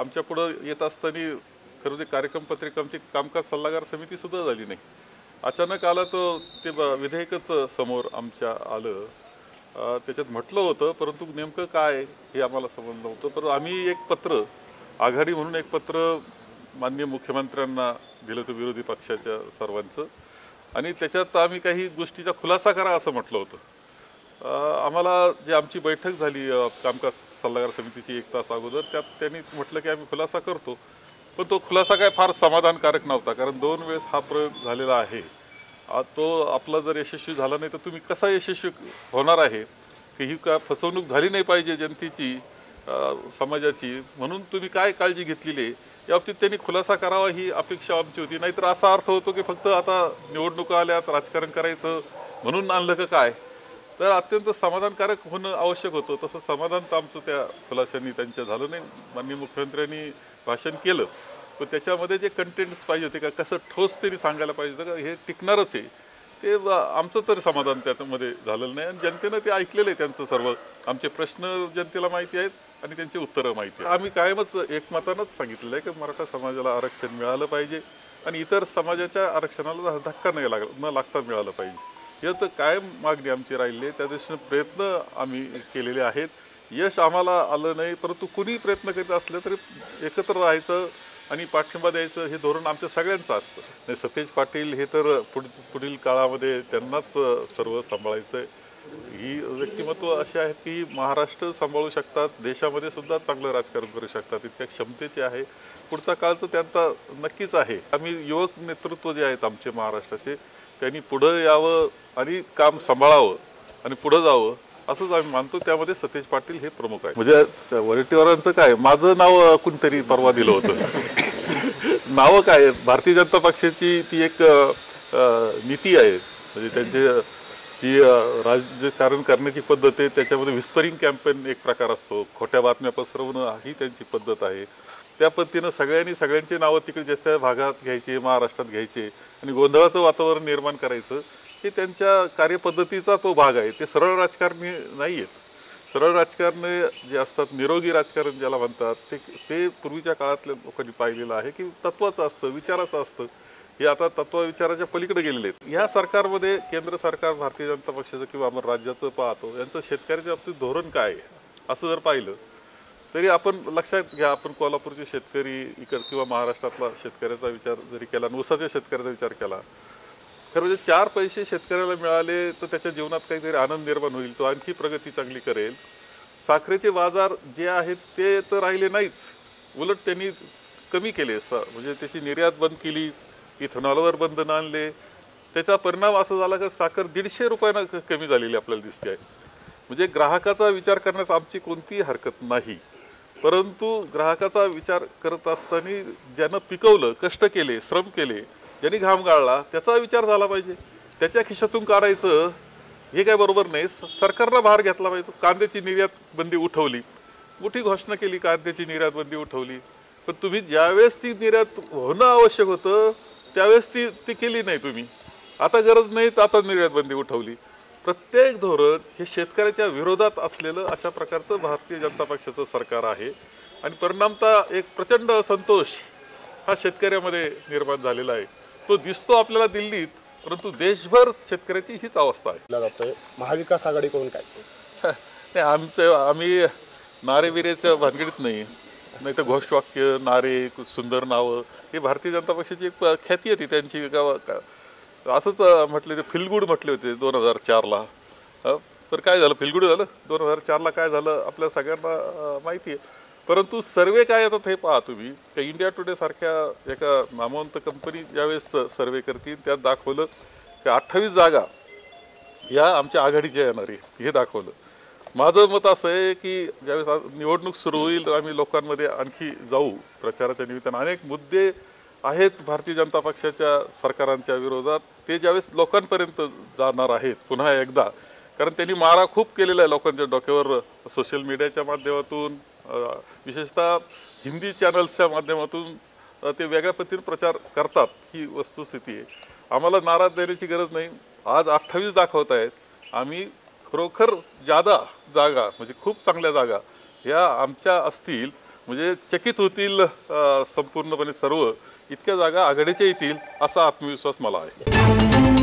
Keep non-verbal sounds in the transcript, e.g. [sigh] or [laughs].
आमच्या पुढं येत असताना खरं म्हणजे कार्यक्रम पत्रिका आमची कामकाज सल्लागार समिती सुद्धा झाली नाही. अचानक आला तो ते विधेयकच समोर आमच्या आलं. त्याच्यात म्हटलं होतं परंतु नेमकं काय हे आम्हाला समजलं नव्हतं. तर आम्ही एक पत्र आघाडी म्हणून एक पत्र माननीय मुख्यमंत्र्यांना दिलं होतं विरोधी पक्षाच्या सर्वांचं. आणि त्याच्यात आम्ही काही गोष्टीचा खुलासा करा असं म्हटलं होतं. आम्हाला जी आमची बैठक झाली कामकाज सल्लागार समितीची एक तास अगोदर त्यात त्यांनी म्हटलं की आम्ही खुलासा करतो. पण तो खुलासा काय फार समाधानकारक नव्हता कारण दोन वेळेस हा प्रयोग झालेला आहे. तो आपला जर यशस्वी झाला नाही तर तुम्ही कसा यशस्वी होणार आहे? की ही का फसवणूक झाली नाही पाहिजे जनतेची समाजाची? म्हणून तुम्ही काय काळजी घेतलेली आहे? या बाबतीत त्यांनी खुलासा करावा ही अपेक्षा आमची होती. नाहीतर असा अर्थ होतो की फक्त आता निवडणुका आल्यात राजकारण करायचं म्हणून आणलं का काय? तर अत्यंत समाधानकारक होणं आवश्यक होतं. तसं समाधान तर आमचं त्या खुलाशांनी त्यांच्या झालं नाही. माननीय मुख्यमंत्र्यांनी भाषण केलं. पण त्याच्यामध्ये जे कंटेंट्स पाहिजे होते का कसं ठोस त्यांनी सांगायला पाहिजे होतं का हे टिकणारच आहे. ते आमचं तर समाधान त्यामध्ये झालेलं नाही. आणि जनतेनं ते ऐकलेलं आहे त्यांचं सर्व. आमचे प्रश्न जनतेला माहिती आहेत आणि त्यांची उत्तरं माहिती आहेत. आम्ही कायमच एकमतानंच सांगितलेलं आहे की मराठा समाजाला आरक्षण मिळालं पाहिजे. आणि इतर समाजाच्या आरक्षणाला धक्का नाही लाग न लागता मिळालं पाहिजे. हे तर कायम मागणी आमची राहिली आहे. त्या दृष्टीने प्रयत्न आम्ही केलेले आहेत. यश आम्हाला आलं नाही परंतु कुणी प्रयत्न करीत असले तरी एकत्र राहायचं आणि पाठिंबा द्यायचं हे धोरण आमच्या सगळ्यांचं असतं. नाही सतेज पाटील हे तर पुढ पुढील काळामध्ये त्यांनाच सर्व सांभाळायचं आहे ही व्यक्तिमत्व अशी आहेत की महाराष्ट्र सांभाळू शकतात देशामध्ये सुद्धा चांगलं राजकारण करू शकतात. इतक्या क्षमतेचे आहे. पुढचा काळचं त्यांचा नक्कीच आहे. आम्ही युवक नेतृत्व जे आहेत आमचे महाराष्ट्राचे त्यांनी पुढं यावं आणि काम सांभाळावं आणि पुढं जावं असंच आम्ही मानतो. त्यामध्ये सतेज पाटील हे प्रमुख आहे म्हणजे वरटीवारांचं काय? माझं नाव कोणतरी परवा दिलं होतं. [laughs] नावं काय? भारतीय जनता पक्षाची ती एक नीती आहे. म्हणजे त्यांचे जी राजकारण करण्याची पद्धत आहे त्याच्यामध्ये विस्परिंग कॅम्पेन एक प्रकार असतो. खोट्या बातम्या पसरवणं ही त्यांची पद्धत आहे. त्या पद्धतीनं सगळ्यांनी सगळ्यांची नावं तिकडे ज्याच्या भागात घ्यायचे महाराष्ट्रात घ्यायचे आणि गोंधळाचं वातावरण निर्माण करायचं हे त्यांच्या कार्यपद्धतीचा तो भाग आहे. ते सरळ राजकारणी नाही आहेत सरळ राजकारण जे असतात निरोगी राजकारण ज्याला म्हणतात ते ते पूर्वीच्या काळातल्या लोकांनी पाहिलेलं आहे की तत्वाचं असतं विचाराचं असतं. हे आता तत्वविचाराच्या पलीकडे गेलेले आहेत. या सरकारमध्ये केंद्र सरकार भारतीय जनता पक्षाचं किंवा आपण राज्याचं पाहतो यांचं शेतकऱ्याच्या बाबतीत धोरण काय आहे? असं जर पाहिलं तरी आपण लक्षात घ्या आपण कोल्हापूरचे शेतकरी इकड किंवा महाराष्ट्रातला शेतकऱ्याचा विचार जरी केला नुसाच्या ऊसाच्या शेतकऱ्याचा विचार केला खरं म्हणजे चार पैसे शेतकऱ्याला मिळाले तर त्याच्या जीवनात काहीतरी आनंद निर्माण होईल. तो आणखी प्रगती चांगली करेल. साखरेचे बाजार जे आहेत ते तर राहिले नाहीच. उलट त्यांनी कमी केले. स म्हणजे त्याची निर्यात बंद केली. इथेनॉलवर बंधन आणले. त्याचा परिणाम असा झाला की साखर दीडशे रुपयानं कमी झालेली आपल्याला दिसते आहे. म्हणजे ग्राहकाचा विचार करण्यास आमची कोणतीही हरकत नाही. परंतु ग्राहकाचा विचार करत असताना ज्यानं पिकवलं कष्ट केले श्रम केले ज्यांनी घाम गाळला त्याचा विचार झाला पाहिजे. त्याच्या खिशातून काढायचं हे काय बरोबर नाही. सरकारला सरकारनं भार घेतला पाहिजे. कांद्याची निर्यात बंदी उठवली. मोठी घोषणा केली कांद्याची निर्यात बंदी उठवली. पण तुम्ही ज्यावेळेस ती निर्यात होणं आवश्यक होतं त्यावेळेस ती ती केली नाही तुम्ही. आता गरज नाही तर आता निर्यात बंदी उठवली. प्रत्येक धोरण हे शेतकऱ्याच्या विरोधात असलेलं अशा प्रकारचं भारतीय जनता पक्षाचं सरकार आहे. आणि परिणामतः एक प्रचंड असंतोष हा शेतकऱ्यामध्ये निर्माण झालेला आहे. तो दिसतो आपल्याला दिल्लीत परंतु देशभर शेतकऱ्याची हीच अवस्था आहे. जातोय. महाविकास आघाडीकडून काय? [laughs] नाही आमचं आम्ही नारेबिरेच्या भानगडीत नाही. नाही तर घोषवाक्य नारे सुंदर नावं हे भारतीय जनता पक्षाची एक ख्याती होती त्यांची. गावा का- असंच म्हटले ते फिलगुड म्हटले होते दोन हजार चारला. तर काय झालं? फिलगुड झालं? दोन हजार चारला काय झालं? आपल्या सगळ्यांना माहिती आहे. परंतु सर्वे काय येतात हे पहा तुम्ही. त्या इंडिया टुडे सारख्या एका नामवंत कंपनी ज्यावेळेस सर्वे करतील त्यात दाखवलं की अठ्ठावीस जागा या आमच्या आघाडीच्या येणार. आहे हे दाखवलं. माझं मत असं आहे की ज्यावेळेस निवडणूक सुरू होईल आम्ही लोकांमध्ये आणखी जाऊ प्रचाराच्या निमित्तानं. अनेक मुद्दे आहेत भारतीय जनता पक्षाच्या सरकारांच्या विरोधात. ते ज्यावेळेस लोकांपर्यंत जाणार आहेत पुन्हा एकदा. कारण त्यांनी मारा खूप केलेला आहे लोकांच्या डोक्यावर सोशल मीडियाच्या माध्यमातून विशेषतः हिंदी चॅनल्सच्या माध्यमातून ते वेगळ्या पद्धतीने प्रचार करतात ही वस्तुस्थिती आहे. आम्हाला नाराज देण्याची गरज नाही. आज अठ्ठावीस दाखवत आहेत. आम्ही खरोखर जादा जागा म्हणजे खूप चांगल्या जागा ह्या आमच्या असतील म्हणजे चकित होतील संपूर्णपणे सर्व इतक्या जागा आघाडीच्या येतील असा आत्मविश्वास मला आहे.